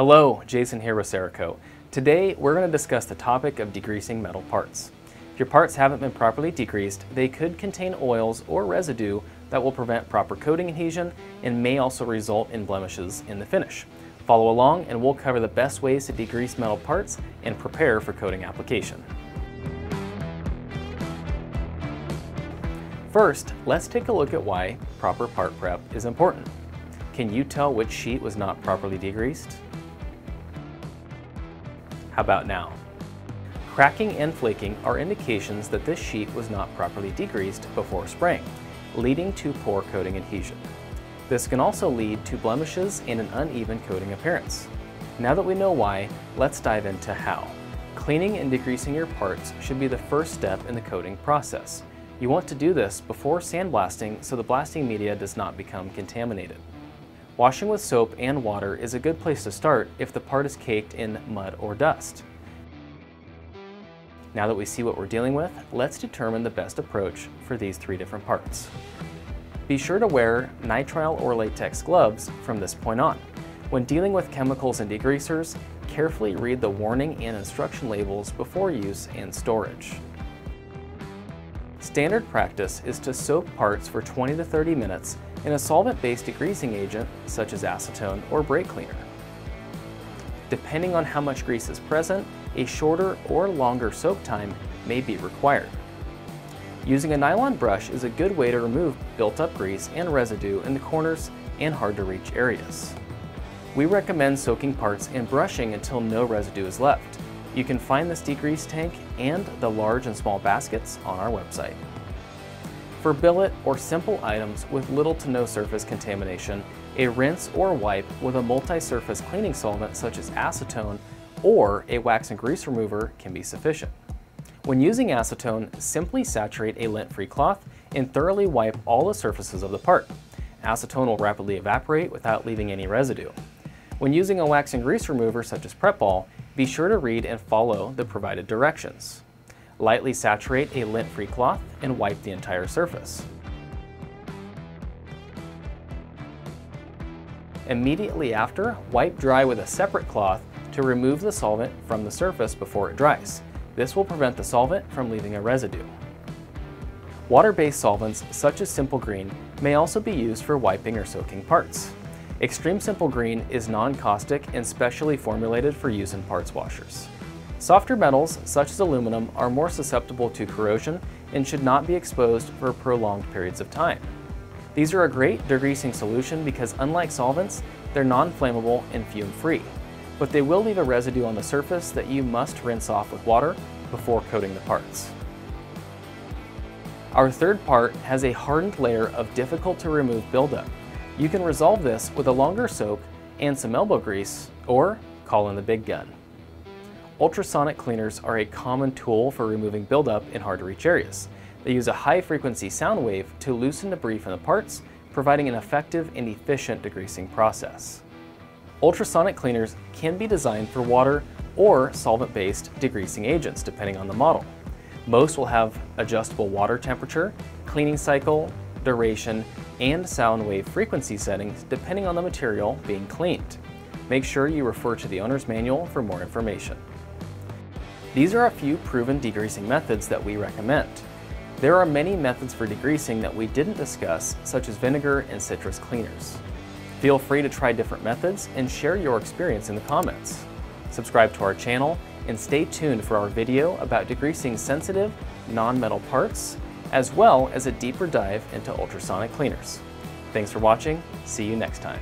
Hello, Jason here with Cerakote. Today we're going to discuss the topic of degreasing metal parts. If your parts haven't been properly degreased, they could contain oils or residue that will prevent proper coating adhesion and may also result in blemishes in the finish. Follow along and we'll cover the best ways to degrease metal parts and prepare for coating application. First, let's take a look at why proper part prep is important. Can you tell which sheet was not properly degreased? How about now? Cracking and flaking are indications that this sheet was not properly degreased before spraying, leading to poor coating adhesion. This can also lead to blemishes and an uneven coating appearance. Now that we know why, let's dive into how. Cleaning and degreasing your parts should be the first step in the coating process. You want to do this before sandblasting so the blasting media does not become contaminated. Washing with soap and water is a good place to start if the part is caked in mud or dust. Now that we see what we're dealing with, let's determine the best approach for these three different parts. Be sure to wear nitrile or latex gloves from this point on. When dealing with chemicals and degreasers, carefully read the warning and instruction labels before use and storage. Standard practice is to soak parts for 20 to 30 minutes in a solvent-based degreasing agent such as acetone or brake cleaner. Depending on how much grease is present, a shorter or longer soak time may be required. Using a nylon brush is a good way to remove built-up grease and residue in the corners and hard-to-reach areas. We recommend soaking parts and brushing until no residue is left. You can find this degrease tank and the large and small baskets on our website. For billet or simple items with little to no surface contamination, a rinse or wipe with a multi-surface cleaning solvent such as acetone or a wax and grease remover can be sufficient. When using acetone, simply saturate a lint-free cloth and thoroughly wipe all the surfaces of the part. Acetone will rapidly evaporate without leaving any residue. When using a wax and grease remover such as Prep Ball, be sure to read and follow the provided directions. Lightly saturate a lint-free cloth and wipe the entire surface. Immediately after, wipe dry with a separate cloth to remove the solvent from the surface before it dries. This will prevent the solvent from leaving a residue. Water-based solvents, such as Simple Green, may also be used for wiping or soaking parts. Extreme Simple Green is non-caustic and specially formulated for use in parts washers. Softer metals, such as aluminum, are more susceptible to corrosion and should not be exposed for prolonged periods of time. These are a great degreasing solution because unlike solvents, they're non-flammable and fume-free, but they will leave a residue on the surface that you must rinse off with water before coating the parts. Our third part has a hardened layer of difficult to remove buildup you can resolve this with a longer soak and some elbow grease, or call in the big gun. Ultrasonic cleaners are a common tool for removing buildup in hard-to-reach areas. They use a high-frequency sound wave to loosen debris from the parts, providing an effective and efficient degreasing process. Ultrasonic cleaners can be designed for water or solvent-based degreasing agents, depending on the model. Most will have adjustable water temperature, cleaning cycle, duration, and sound wave frequency settings depending on the material being cleaned. Make sure you refer to the owner's manual for more information. These are a few proven degreasing methods that we recommend. There are many methods for degreasing that we didn't discuss, such as vinegar and citrus cleaners. Feel free to try different methods and share your experience in the comments. Subscribe to our channel and stay tuned for our video about degreasing sensitive, non-metal parts as well as a deeper dive into ultrasonic cleaners. Thanks for watching, see you next time.